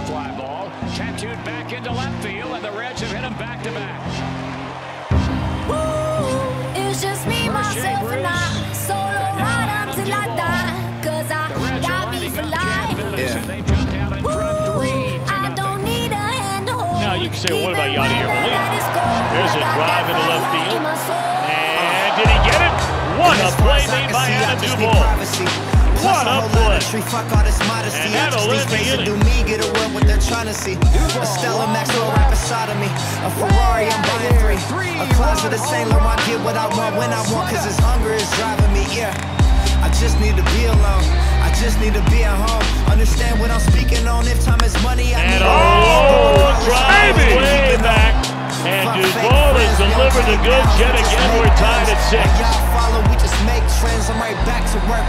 fly ball. Tattooed back into left field, and the Reds have hit him back to back. It's just me, myself, and I. Solo ride until I die. Cause I The Reds are got me for life. Chad Bettis, and they jumped out in front three to I don't need a hand to hold. Now you can say, well, what about Yadier Molina? There's There's a drive into left field. And did he get it? What a play made by Adam Duvall. What a play. Fuck all this modesty. And I that'll just end the these things to do inning. me, get away what they're trying to see. A Stella Maxwell right beside of me. A Ferrari, I'm buying three. A closet of Saint Laurent, get what I want when I want, cause this hunger is driving me, yeah. I just need to be alone. I just need to be at home. Understand what I'm speaking on. If time is money, I And need a low drive way back. And Duvall has delivered the goods yet again. We're tied at six. Y'all follow, we just make trends. I'm right back to work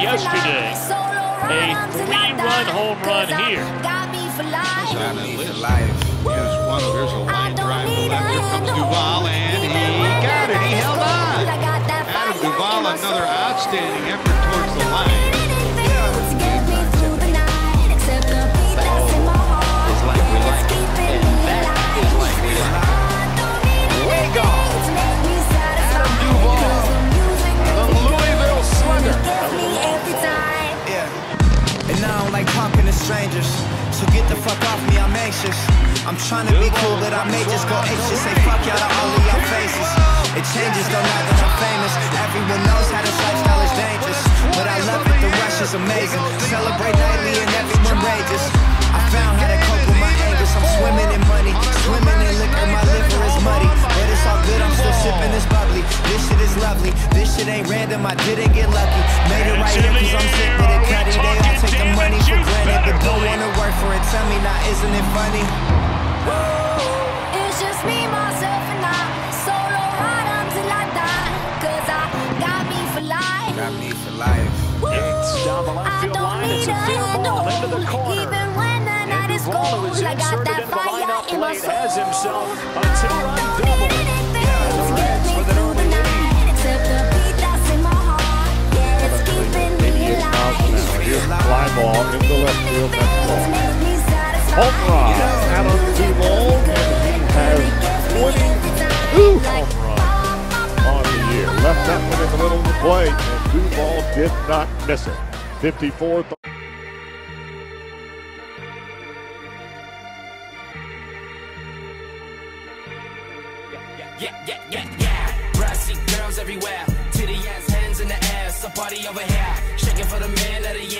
yesterday. A three-run home run here. Here's one. Here's a line drive to left. Here comes Duvall, and he got it. He held on. Adam Duvall, another outstanding effort strangers. So get the fuck off me, I'm anxious. I'm trying to be cool, but I may just go anxious. Say fuck y'all all of y'all faces. It changes though now that I'm famous. Everyone knows how this lifestyle is dangerous. But I love it, the rush is amazing. Celebrate nightly and everyone rages. I found how to cope with my angers. I'm swimming in money, swimming ain't. I didn't get lucky. Made it right here cause I'm sick with it. Cutty. They all take the money for granted, but don't wanna work for it. Tell me now, isn't it funny? It's just me, myself, and I. Solo ride until I die. Cause I got me for life. Got me for life. It's down the left I field don't line. It's need a a field hand to ball into the corner. Even when the night is cold, I got inserted that the fire lineup in my late, soul. has himself a two-run ball into left field. That's ball. Home run. Adam Duvall, and he has 22 home runs on the year. Left that one in the middle of the plate, and Duvall did not miss it. 54th. Yeah, yeah, yeah, yeah. Brassy girls everywhere. Titty ass hands in the air. Somebody over here. Shaking for the man of the